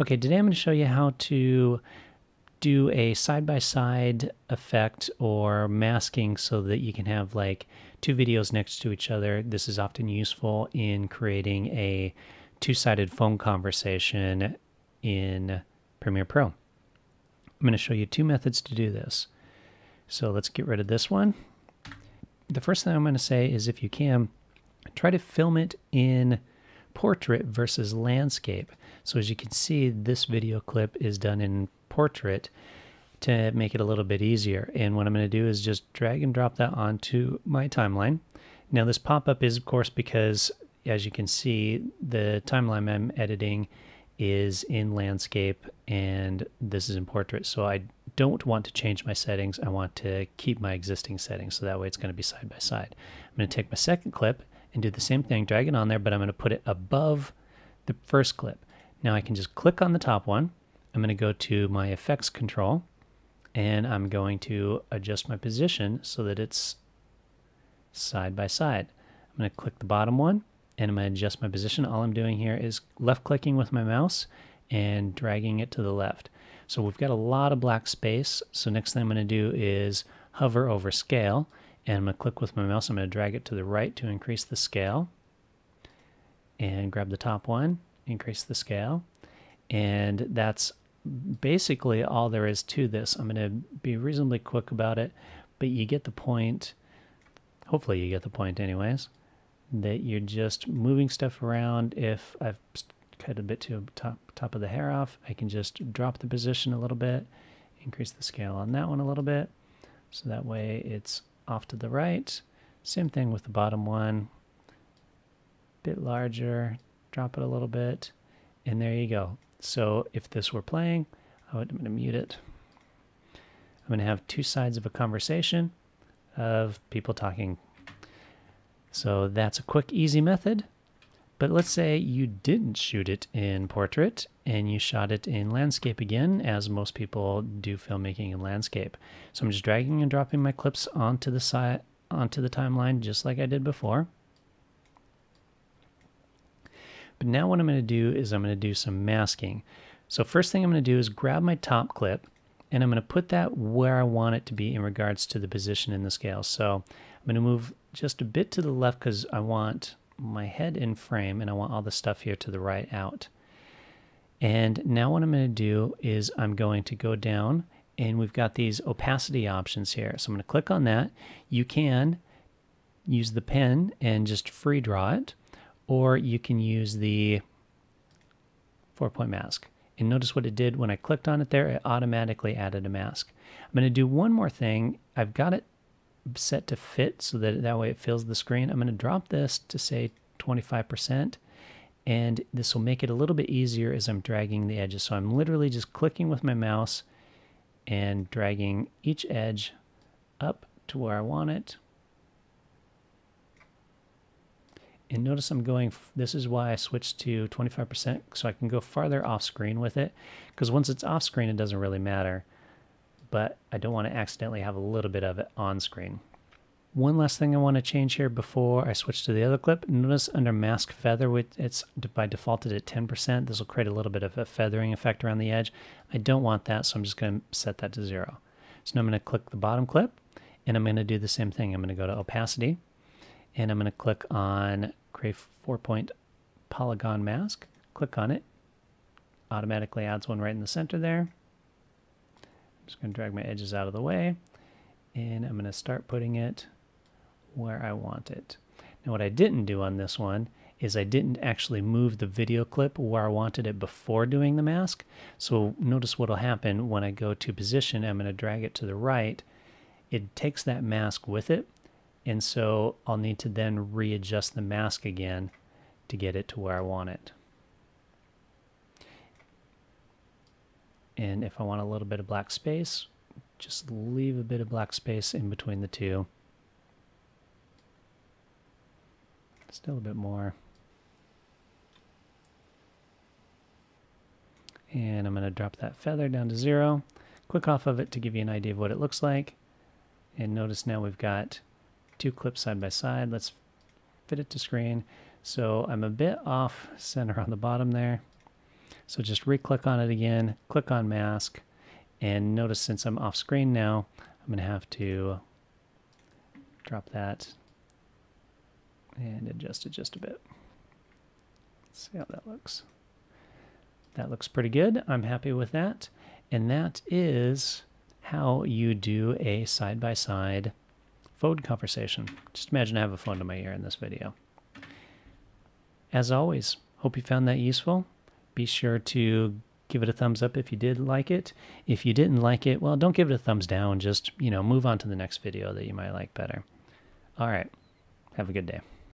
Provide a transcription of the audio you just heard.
Okay, today I'm going to show you how to do a side-by-side effect or masking so that you can have like two videos next to each other. This is often useful in creating a two-sided phone conversation in Premiere Pro. I'm going to show you two methods to do this. So let's get rid of this one. The first thing I'm going to say is if you can, try to film it in portrait versus landscape. So as you can see, this video clip is done in portrait to make it a little bit easier. And what I'm going to do is just drag and drop that onto my timeline. Now this pop-up is of course because as you can see, the timeline I'm editing is in landscape and this is in portrait. So I don't want to change my settings. I want to keep my existing settings. So that way it's going to be side by side. I'm going to take my second clip and do the same thing, drag it on there, but I'm going to put it above the first clip. Now I can just click on the top one. I'm going to go to my effects control and I'm going to adjust my position so that it's side by side. I'm going to click the bottom one and I'm going to adjust my position. All I'm doing here is left clicking with my mouse and dragging it to the left. So we've got a lot of black space. So next thing I'm going to do is hover over scale and I'm going to click with my mouse. I'm going to drag it to the right to increase the scale and grab the top one, increase the scale. And that's basically all there is to this. I'm going to be reasonably quick about it, but you get the point. Hopefully you get the point anyways, that you're just moving stuff around. If I've cut a bit to top, top of the hair off, I can just drop the position a little bit, increase the scale on that one a little bit. So that way it's off to the right. Same thing with the bottom one. Bit larger, drop it a little bit, and there you go. So if this were playing, I would, I'm going to mute it. I'm going to have two sides of a conversation of people talking. So that's a quick, easy method. But let's say you didn't shoot it in portrait and you shot it in landscape again, as most people do filmmaking in landscape. So I'm just dragging and dropping my clips onto the side, onto the timeline, just like I did before. But now what I'm going to do is I'm going to do some masking. So first thing I'm going to do is grab my top clip and I'm going to put that where I want it to be in regards to the position in the scale. So I'm going to move just a bit to the left because I want my head in frame and I want all the stuff here to the right out. And now what I'm going to do is I'm going to go down and we've got these opacity options here. So I'm going to click on that. You can use the pen and just free draw it, or you can use the four point mask. And notice what it did when I clicked on it there, it automatically added a mask. I'm going to do one more thing. I've got it set to fit so that that way it fills the screen. I'm going to drop this to say 25% and this will make it a little bit easier as I'm dragging the edges. So I'm literally just clicking with my mouse and dragging each edge up to where I want it. And notice I'm going, this is why I switched to 25% so I can go farther off screen with it. Because once it's off screen, it doesn't really matter but I don't want to accidentally have a little bit of it on screen. One last thing I want to change here before I switch to the other clip. Notice under mask feather, it's by defaulted at 10%. This will create a little bit of a feathering effect around the edge. I don't want that, so I'm just going to set that to zero. So now I'm going to click the bottom clip, and I'm going to do the same thing. I'm going to go to opacity, and I'm going to click on create four-point polygon mask. Click on it. Automatically adds one right in the center there just going to drag my edges out of the way and I'm going to start putting it where I want it. Now what I didn't do on this one is I didn't actually move the video clip where I wanted it before doing the mask. So notice what will happen when I go to position, I'm going to drag it to the right. It takes that mask with it. And so I'll need to then readjust the mask again to get it to where I want it. And if I want a little bit of black space, just leave a bit of black space in between the two. Still a bit more. And I'm going to drop that feather down to zero. Click off of it to give you an idea of what it looks like. And notice now we've got two clips side by side. Let's fit it to screen. So I'm a bit off center on the bottom there. So just re-click on it again, click on mask, and notice since I'm off screen now, I'm going to have to drop that and adjust it just a bit. Let's see how that looks. That looks pretty good. I'm happy with that. And that is how you do a side-by-side -side phone conversation. Just imagine I have a phone to my ear in this video. As always, hope you found that useful. Be sure to give it a thumbs up if you did like it. If you didn't like it, well, don't give it a thumbs down. Just, you know, move on to the next video that you might like better. All right. Have a good day.